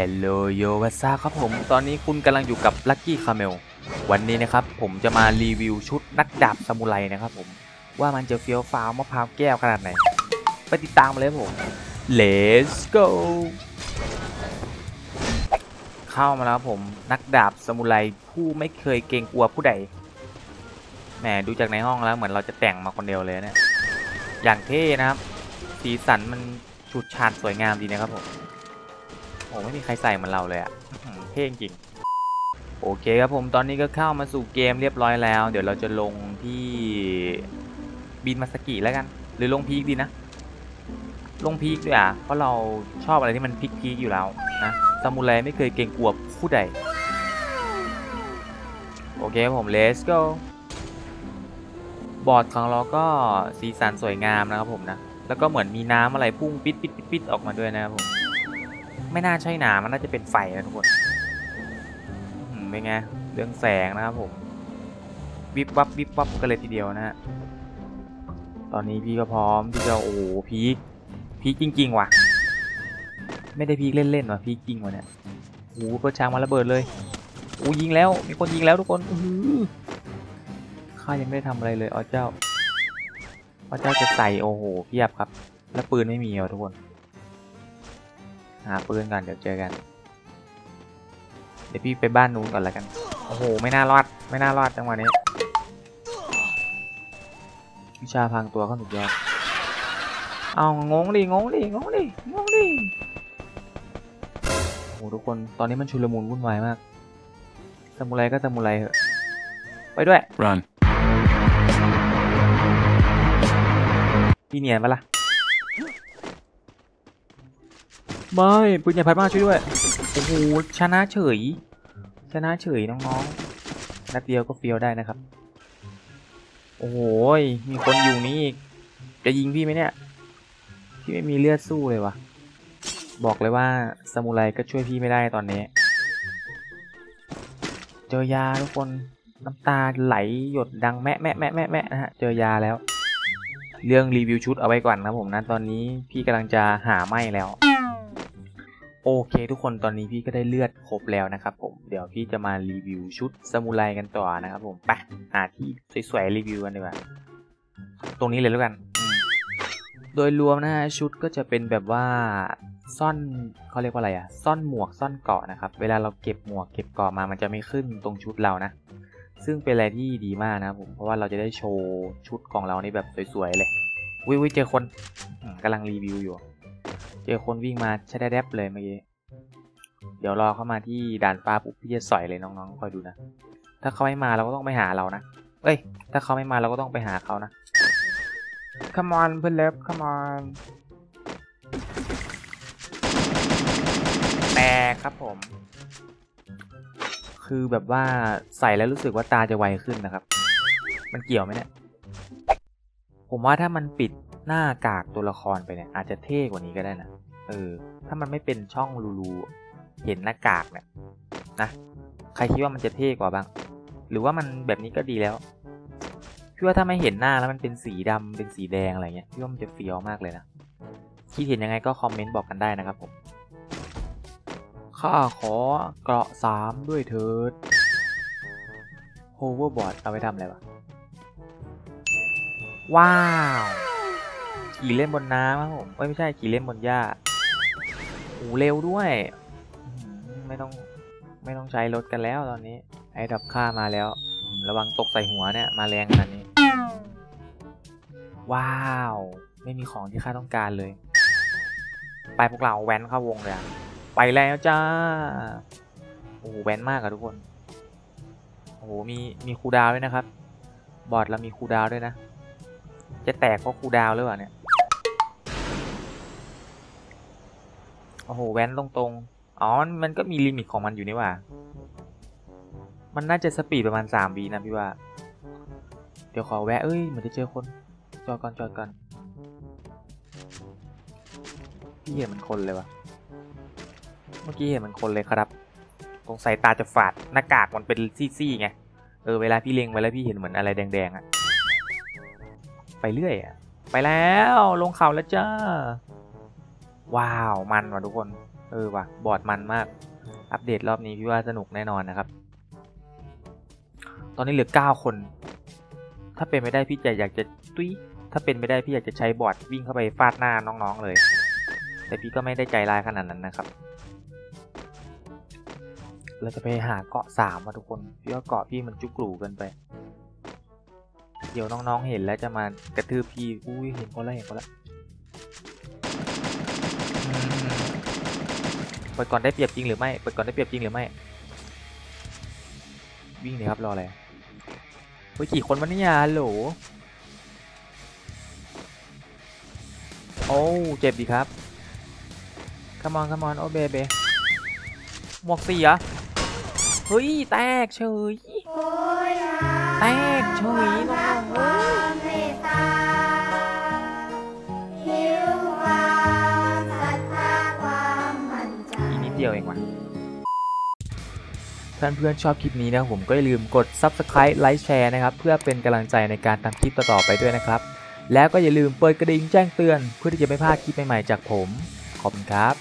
Hello yo what's up ครับผม ตอนนี้คุณกำลังอยู่กับลั c กี้คาเมลวันนี้นะครับ ผมจะมารีวิวชุดนักดาบซามูไรนะครับผม ว่ามันจะเฟี้ยวฟ้าวมะพร้าวแก้วขนาดไหน ไปติดตามเลยผม let's go เข้ามาแล้วครับผมนักดาบซามูไรผู้ไม่เคยเกรงกลัวผู้ใดแหมดูจากในห้องแล้วเหมือนเราจะแต่งมาคนเดียวเลยเนี่ยอย่างเท่นะครับ สีสันมันชุดชาญสวยงามดีนะครับผม อ้ไม่มีใครใส่เหมือนเราเลยอะอื้อหือเท่จริง โอเคครับผมตอนนี้ก็เข้ามาสู่เกมเรียบร้อยแล้ว เดี๋ยวเราจะลงที่บิมาศักติแล้วกัน หรือลง Peak ดีนะ ลง Peak ด้วยอะเพราะเราชอบอะไรที่มัน peak peak อยู่แล้วนะซามูไรไม่เคยเกรงกลัวผู้ใดโอเคครับผม let's go บอร์ดของเราก็สีสันสวยงามนะครับผมนะ แล้วก็เหมือนมีน้ำอะไรพุ่งปี๊ดปี๊ดปี๊ดปี๊ดออกมาด้วยนะครับผม ไม่น่าใช่น้ำมันน่าจะเป็นไฟนะทุกคนอืมเป็นไงเรื่องแสงนะครับผมวิบวับวิบวับกันเลยทีเดียวนะฮะตอนนี้พี่ก็พร้อมที่จะโอ้โห peak peak จริงๆว่ะ ไม่ได้ peak เล่นๆว่ะ peak จริงว่ะเนี่ยโอ้โหเปิดช้างมาระเบิดเลยโอ้ยิงแล้วมีคนยิงแล้วทุกคนอื้อข้ายังไม่ได้ทำอะไรเลยอ๋อเจ้าอ๋อเจ้าจะใส่โอ้โหเพียบครับ แล้วปืนไม่มีอะทุกคน หาปืนก่อนเดี๋ยวเจอกัน เดี๋ยวพี่ไปบ้านนู้นก่อนแล้วกัน โอ้โห ไม่น่ารอด ไม่น่ารอดจังหวะนี้ วิชาพังตัวเขาสุดยอด เอางงดิ งงดิ งงดิ งงดิ โอ้โหทุกคน ตอนนี้มันชุลมุนวุ่นวายมากสมุไรก็สมุไรเหอะ ไปด้วย Run. พี่เนียนปะล่ะ ไม่ปืนใหญ่พัดมากช่วยด้วยโอ้โหชนะเฉย ชนะเฉยน้องๆนัดเดียวก็เฟียวได้นะครับ โอ้โหยมีคนอยู่นี่อีกจะยิงพี่ไหมเนี่ยพี่ไม่มีเลือดสู้เลยวะบอกเลยว่าซามูไรก็ช่วยพี่ไม่ได้ตอนนี้ เจอยาทุกคนน้ำตาไหลหยดดังแมะแมะแมะแมะแมะนะฮะเจอยาแล้ว เรื่องรีวิวชุดเอาไว้ก่อนนะผมนะตอนนี้พี่กำลังจะหาไหมแล้ว โอเคทุกคนตอนนี้พี่ก็ได้เลือดครบแล้วนะครับผมเดี๋ยวพี่จะมารีวิวชุดซามูไรกันต่อนะครับผมไปหาที่สวยๆรีวิวกันดีกว่าตรงนี้เลยแล้วกัน โดยรวมนะฮะชุดก็จะเป็นแบบว่าซ่อนเขาเรียกว่าอะไรอะซ่อนหมวกซ่อนเกาะนะครับ เวลาเราเก็บหมวกเก็บเกาะมามันจะไม่ขึ้นตรงชุดเรานะ ซึ่งเป็นอะไรที่ดีมากนะผมเพราะว่าเราจะได้โชว์ชุดของเราในแบบสวยๆเลยวิวเจอคนอืมกำลังรีวิวอยู่ เจอคนวิ่งมาใช้ได้แดบเลยเมื่อกี้ เดี๋ยวรอเข้ามาที่ด่านฟ้าปุ๊บพี่จะสอยเลยน้องๆคอยดูนะ ถ้าเขาไม่มาเราก็ต้องไปหาเรานะ เอ้ย ถ้าเขาไม่มาเราก็ต้องไปหาเขานะ Come on เพื่อนเล็บ Come on แต่ครับผม คือแบบว่าใส่แล้วรู้สึกว่าตาจะไวขึ้นนะครับ มันเกี่ยวไหมเนี่ย ผมว่าถ้ามันปิด หน้ากากตัวละครไปเนี่ยอาจจะเท่กว่านี้ก็ได้นะ เออ ถ้ามันไม่เป็นช่องรูๆเห็นหน้ากากเนี่ยนะ ใครคิดว่ามันจะเท่กว่าบ้าง หรือว่ามันแบบนี้ก็ดีแล้วพี่ว่าถ้าไม่เห็นหน้าแล้วมันเป็นสีดำเป็นสีแดงอะไรเงี้ยพี่ว่ามันจะเฟี้ยวมากเลยนะคิดเห็นยังไงก็คอมเมนต์บอกกันได้นะครับผมข้าขอเกราะสามด้วยเถิด hoverboard เอาไว้ทำอะไรวะ ว้าว ขี่เล่นบนน้ำครับผมเอ้ยไม่ใช่ขี่เล่นบนหญ้าโอ้เร็วด้วยไม่ต้องไม่ต้องใช้รถกันแล้วตอนนี้ ไอ้ดับค่ามาแล้ว ระวังตกใส่หัวเนี่ย มาแรงขนาดนี้ ว้าว ไม่มีของที่ข้าต้องการเลย ไปพวกเราแว้นเข้าวงเลยอะไปแล้วจ้าโอ้โหแว้นมากอะทุกคนโอ้โหมีมีคูดาวด้วยนะครับ บอร์ดเรามี cooldown ด้วยนะ จะแตกเพราะ cooldown หรือเปล่าเนี่ย โอ้โหแว้นตรงๆอ๋อ มันก็มี limit ของมันอยู่นี่หว่า มันน่าจะ speed ประมาณสามวินะพี่ว่า เดี๋ยวขอแวะ เอ้ยเหมือนจะเจอคน จอดก่อนจอดก่อนพี่เห็นมันคนเลยวะเมื่อกี้เห็นมันคนเลยครับสงสัยตาจะฝาด หน้ากากมันเป็นซี่ๆไง เออ เวลาพี่เล็งไว้แล้วพี่เห็นเหมือนอะไรแดงๆอะไปเรื่อยอะไปแล้ว ลงเขาแล้วจ้า ว้าวมันว่ะทุกคน เออว่ะบอร์ดมันมาก อัปเดตรอบนี้พี่ว่าสนุกแน่นอนนะครับ ตอนนี้เหลือ 9 คน ถ้าเป็นไม่ได้พี่จะอยากจะตุ้ยถ้าเป็นไม่ได้พี่อยากจะใช้บอร์ดวิ่งเข้าไปฟาดหน้าน้องๆเลย แต่พี่ก็ไม่ได้ใจร้ายขนาดนั้นนะครับเราจะไปหาเกาะสามมาทุกคนพี่ว่าเกาะพี่มันจุกหลูเกินไป เดี๋ยวน้องๆเห็นแล้วจะมากระทืบพี่อุ้ยเห็นคนละเห็นคนละ เปิดก่อนได้เปรียบจริงหรือไม่ เปิดก่อนได้เปรียบจริงหรือไม่ วิ่งเลยครับรออะไรเฮ้ยกี่คนวะเนี่ยฮัลโหลโอ้เจ็บดีครับ come on come on โอ้เบเบหมวกสีเหรอเฮ้ย แตกเฉย แตกเฉย ท่านเพื่อนชอบคลิปนี้นะผมก็อย่าลืมกด Subscribe ไลค์แชร์นะครับเพื่อเป็นกำลังใจในการทำคลิปต่อๆไปด้วยนะครับ แล้วก็อย่าลืมเปิดกระดิ่งแจ้งเตือน เพื่อที่จะไม่พลาดคลิปใหม่ๆจากผม ขอบคุณครับ